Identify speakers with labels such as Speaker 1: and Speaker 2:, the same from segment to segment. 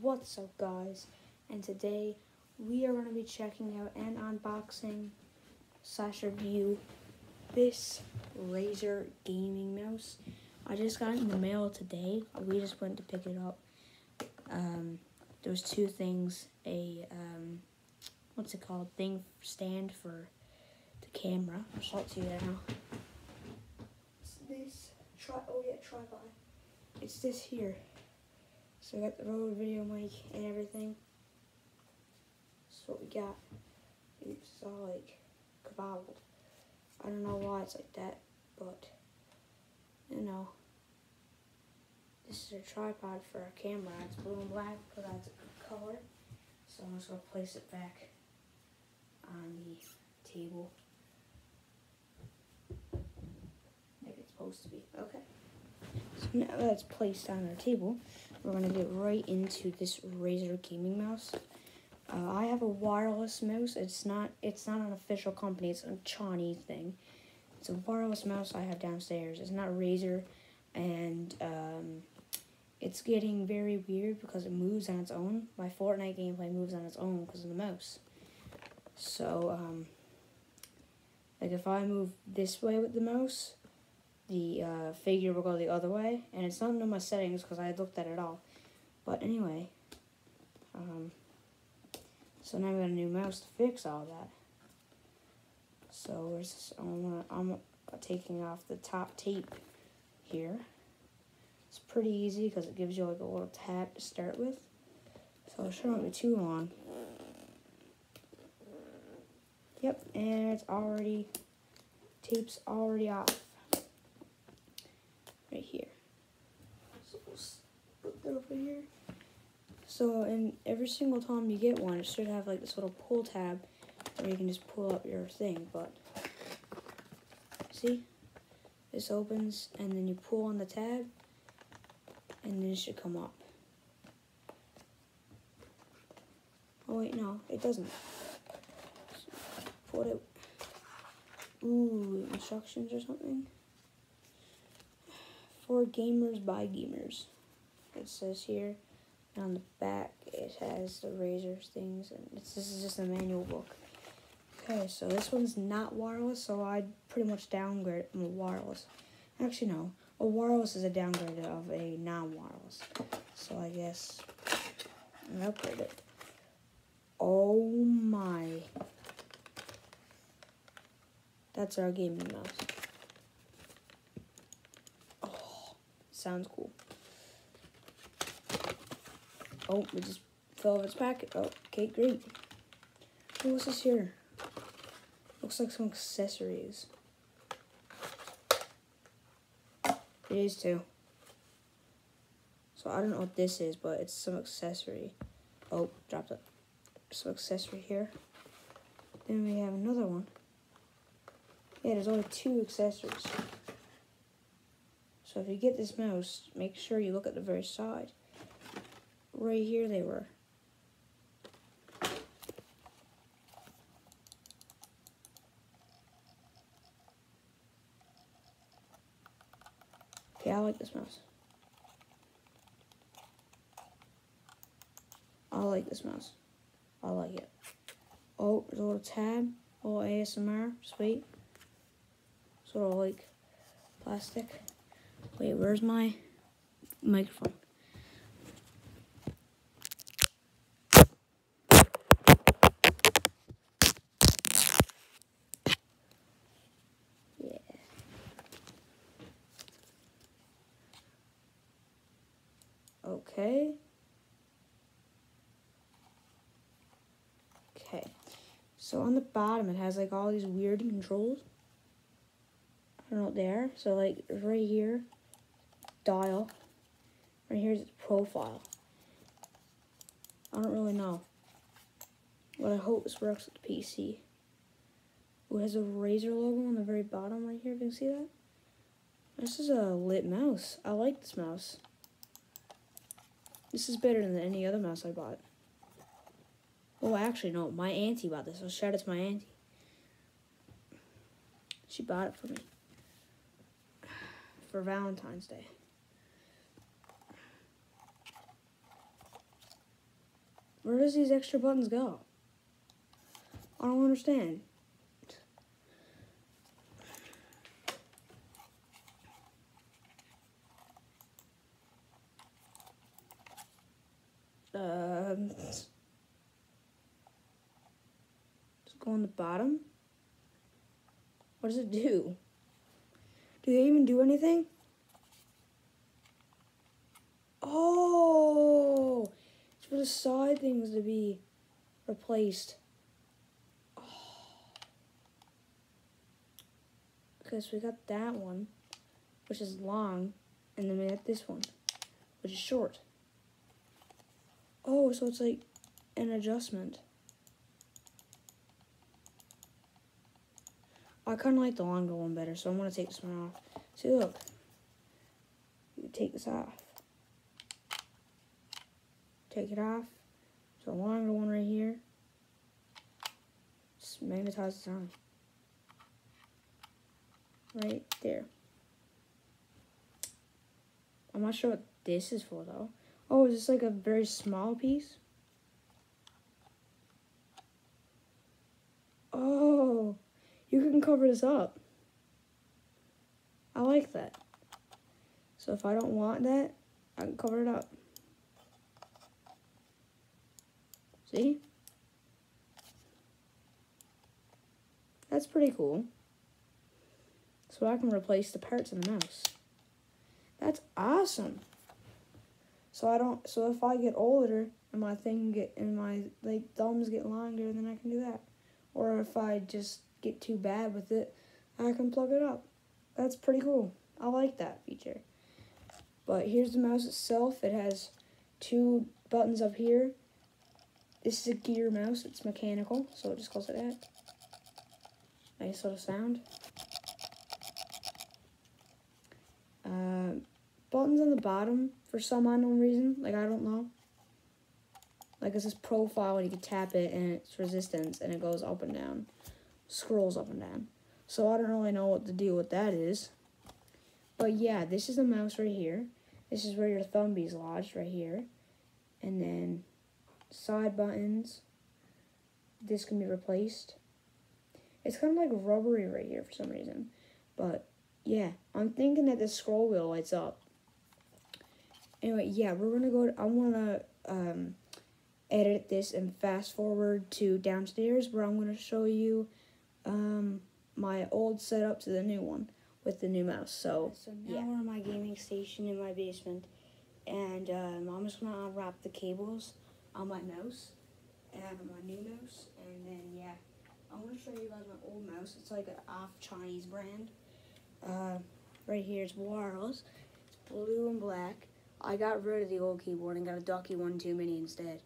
Speaker 1: What's up guys? And today we are going to be checking out and unboxing slash review this Razer gaming mouse. I just got it in the mail today. We just went to pick it up. Um, there was two things. A, um, what's it called? Thing stand for the camera. I'll show it to you now. It's this, tri oh yeah, tripod. It's this here. So I got the Rode VideoMic and everything. That's what we got. It's all like cobbled. I don't know why it's like that, but you know. This is a tripod for our camera. It's blue and black, but that's a good color. So I'm just gonna place it back on the table. Like it's supposed to be. Okay. So now that it's placed on our table, we're going to get right into this Razer gaming mouse. Uh, I have a wireless mouse. It's not it's not an official company. It's a Chinese thing. It's a wireless mouse I have downstairs. It's not Razer, and um, it's getting very weird because it moves on its own. My Fortnite gameplay moves on its own because of the mouse. So, um, like if I move this way with the mouse, the uh, figure will go the other way, and it's not in my settings because I looked at it all. But anyway, um, so now we got a new mouse to fix all that. So just, I'm, gonna, I'm taking off the top tape here. It's pretty easy because it gives you like a little tab to start with. So it shouldn't be too long. Yep, and it's already, tape's already off right here. So we'll put that over here. So, and every single time you get one, it should have like this little pull tab where you can just pull up your thing. But see, this opens, and then you pull on the tab, and then it should come up. Oh wait, no, it doesn't. Put it. Ooh, instructions or something for gamers by gamers. It says here. On the back, it has the Razer's things, and this is just a manual book. Okay, so this one's not wireless, so I'd pretty much downgrade from a wireless. Actually, no. A wireless is a downgrade of a non-wireless. So I guess I upgrade it. Oh my. That's our gaming mouse. Sounds cool. Oh, it just fell off its packet. Oh, okay, great. Oh, what's this here? Looks like some accessories. It is too. So I don't know what this is, but it's some accessory. Oh, dropped it. Some accessory here. Then we have another one. Yeah, there's only two accessories. So if you get this mouse, make sure you look at the very side. Right here they were. Okay, I like this mouse. I like this mouse. I like it. Oh, there's a little tab. Oh, little ASMR. Sweet. Sort of like plastic. Wait, where's my microphone? Okay. Okay. So on the bottom, it has like all these weird controls. I don't know what they are. So like right here, dial. Right here's its profile. I don't really know. But I hope this works with the PC. Ooh, it has a Razer logo on the very bottom right here, if you can see that. This is a lit mouse. I like this mouse. This is better than any other mouse I bought. Oh, actually, no. My auntie bought this. So shout out to my auntie. She bought it for me. For Valentine's Day. Where does these extra buttons go? I don't understand. Um, just go on the bottom. What does it do? Do they even do anything? Oh, it's for the side things to be replaced. Oh. Okay, so we got that one, which is long, and then we got this one, which is short. Oh, so it's like an adjustment. I kind of like the longer one better, so I'm going to take this one off. See, look. You take this off. Take it off. So the longer one right here. Just magnetize it on. Right there. I'm not sure what this is for, though. Oh, is this like a very small piece? Oh, you can cover this up. I like that. So if I don't want that, I can cover it up. That's pretty cool. So I can replace the parts in the mouse. That's awesome. So I don't. So if I get older and my thing get and my like thumbs get longer, then I can do that. Or if I just get too bad with it, I can plug it up. That's pretty cool. I like that feature. But here's the mouse itself. It has two buttons up here. This is a gear mouse. It's mechanical, so it just goes like that. Nice little sound. Uh, buttons on the bottom for some unknown reason. Like, I don't know. Like, it's this profile, and you can tap it, and it's resistance, and it goes up and down. Scrolls up and down. So, I don't really know what the deal with that is. But, yeah, this is the mouse right here. This is where your thumb is lodged, right here. And then, side buttons. This can be replaced. It's kind of like rubbery right here for some reason. But, yeah, I'm thinking that the scroll wheel lights up. Anyway, yeah, we're gonna go. To, I wanna um, edit this and fast forward to downstairs where I'm gonna show you um, my old setup to the new one with the new mouse. So, so now yeah. we're in my gaming station in my basement, and um, I'm just gonna unwrap the cables on my mouse and my new mouse, and then yeah, I'm gonna show you guys my old mouse. It's like an off Chinese brand. Uh, right here it's wireless. It's blue and black I got rid of the old keyboard and got a Ducky One 2 Mini instead.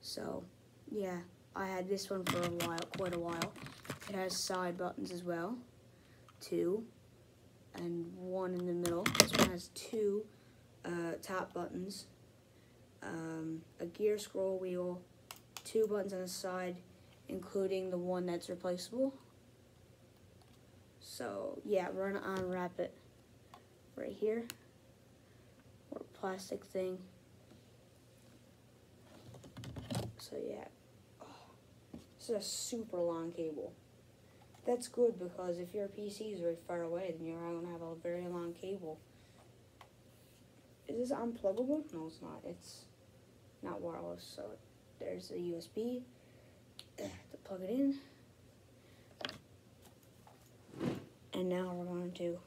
Speaker 1: So, yeah, I had this one for a while, quite a while. It has side buttons as well, two, and one in the middle. This one has two uh, top buttons, um, a gear scroll wheel, two buttons on the side, including the one that's replaceable. So, yeah, we're to unwrap it right here or plastic thing. So yeah, oh, this is a super long cable. That's good because if your PC is very far away, then you're to have a very long cable. Is this unpluggable? No, it's not. It's not wireless. So there's a USB to plug it in. And now we're going to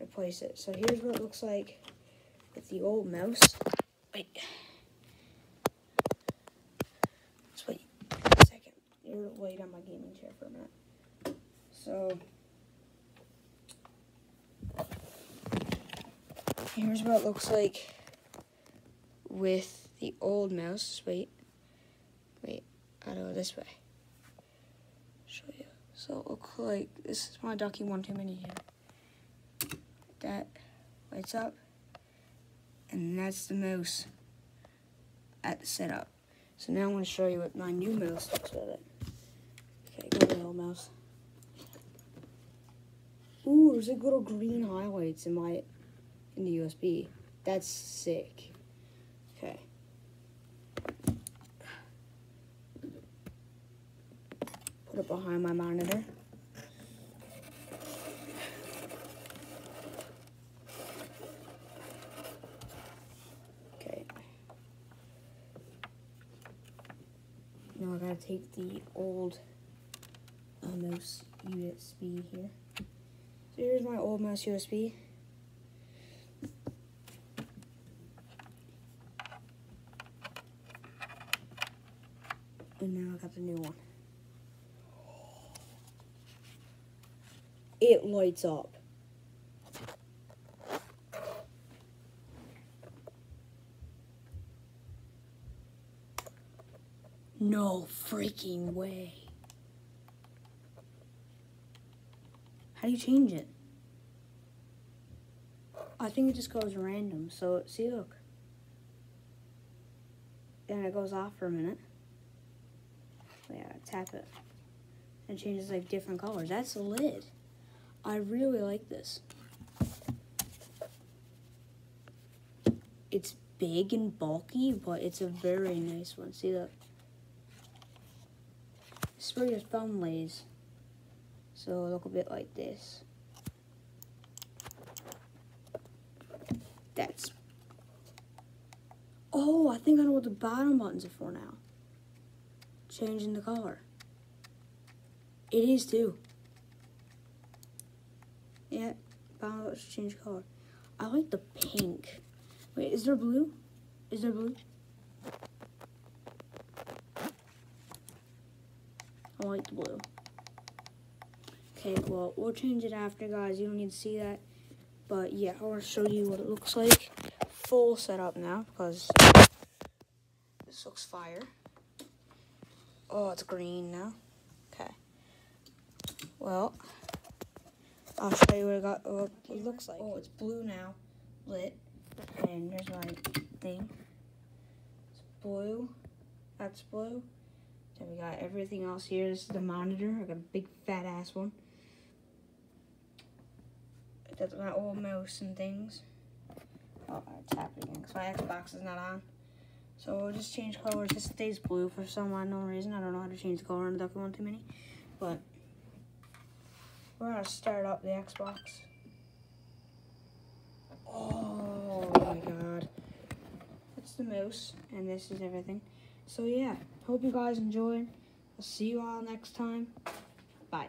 Speaker 1: replace it. So here's what it looks like with the old mouse. Wait. Let's wait a second. You're wait on my gaming chair for a minute. So here's what it looks like with the old mouse. Wait. Wait. I don't go this way. Show you. So it looks like this is my Ducky One 2 Mini here. That lights up and that's the mouse at the setup. So now I'm to show you what my new mouse looks like. Okay, go the old mouse. Ooh, there's like little green highlights in my in the USB. That's sick. Okay. Put it behind my monitor. Okay. Now I gotta take the old uh, mouse USB here. So here's my old mouse USB. And now I got the new one. It lights up. No freaking way. How do you change it? I think it just goes random. So, see, look. And it goes off for a minute. Tap it. And it changes like different colors. That's lit. I really like this. It's big and bulky, but it's a very nice one. See that? Is where your thumb lays. So look a bit like this. That's. Oh, I think I know what the bottom buttons are for now. Changing the color. It is too. Yeah, bottom buttons change color. I like the pink. Wait, is there blue? Is there blue? I like the blue. Okay, well, we'll change it after, guys. You don't need to see that. But, yeah, I want to show you what it looks like. Full setup now, because this looks fire. Oh, it's green now. Okay. Well, I'll show you what it, got, what it looks like. Oh, it's blue now, lit. And here's my thing. It's blue. That's blue. Then we got everything else here. This is the monitor. I got a big fat ass one. That's my old mouse and things. Oh, I tapped again because my Xbox is not on. So we'll just change colors. This stays blue for some unknown reason. I don't know how to change the color on the Ducky One 2 Mini. But we're going to start up the Xbox. Oh my god. That's the mouse, and this is everything. So yeah, hope you guys enjoyed. I'll see you all next time. Bye.